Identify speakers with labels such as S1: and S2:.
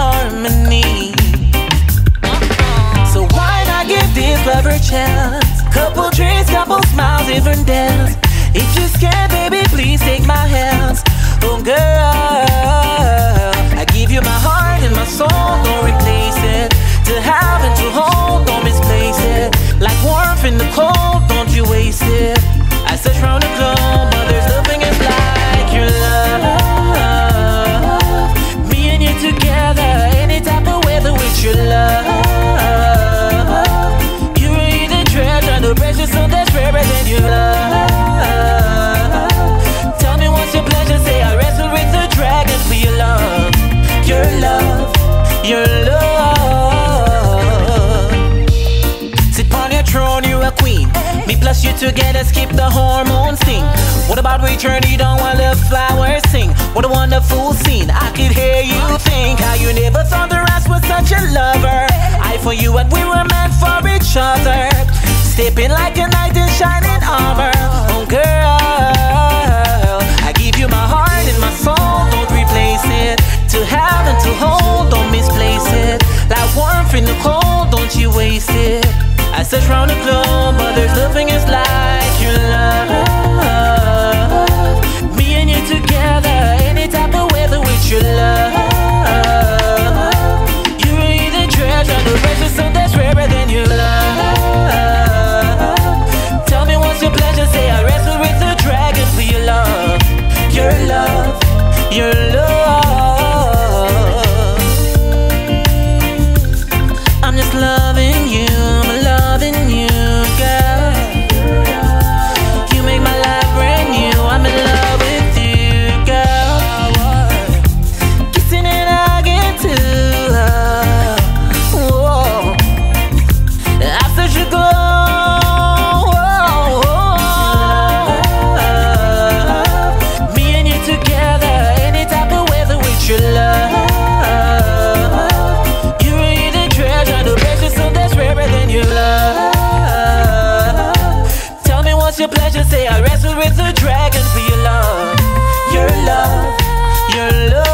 S1: harmony. So why not give this lover a chance? Couple drinks, couple smiles, even dance. If you're scared, baby, please take my hand. Your love. Sit on your throne, you're a queen. Me plus you together, skip the hormone sting. What about we journey down while the flowers sing? What a wonderful scene. I could hear you think how you never thought the rest was such a lover. I for you and we were meant for each other. Stepping like a knight in shining armor. search round the globe, but there's nothing as like your love. Me and you together, any type of weather with your love. You are either treasure, the rest is that's rarer than your love. Tell me what's your pleasure, say I wrestle with the dragon for your love, your love, your love. your pleasure, say I wrestle with the dragon for your love, your love, your love.